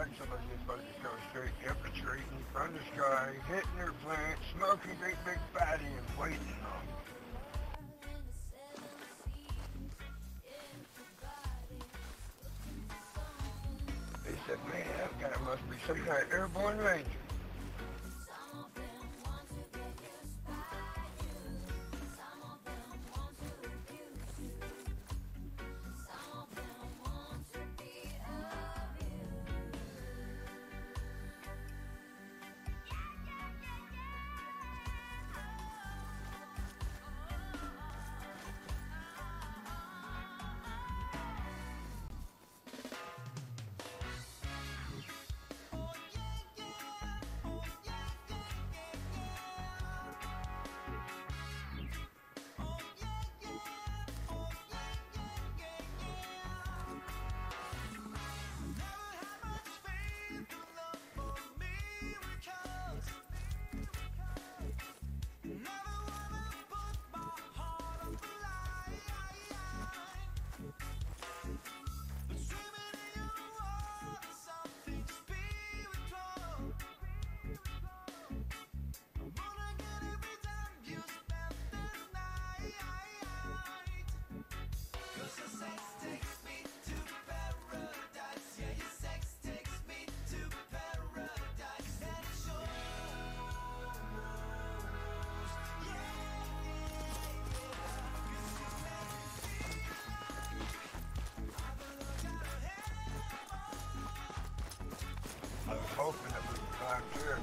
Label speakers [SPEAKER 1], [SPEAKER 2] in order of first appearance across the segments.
[SPEAKER 1] Fucking go straight from the sky, hitting their plant, smoking big, big fatty and waiting on them. They said, man, that guy must be some kind of airborne ranger. Hoping it would climb through it.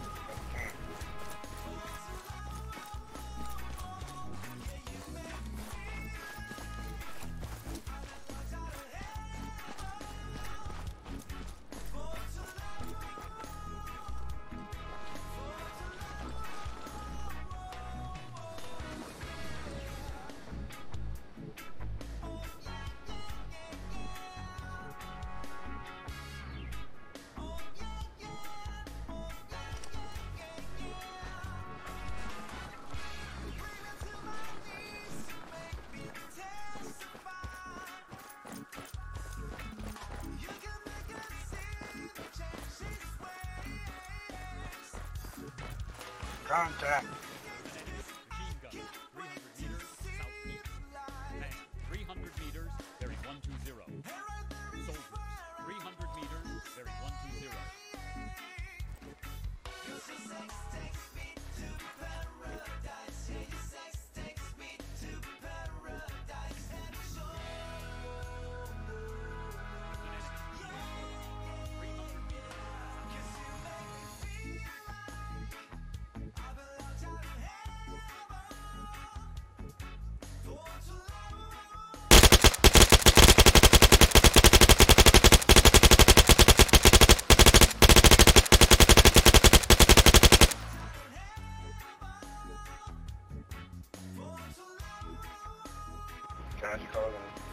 [SPEAKER 1] Contact. Can I just call them?